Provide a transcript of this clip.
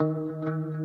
Música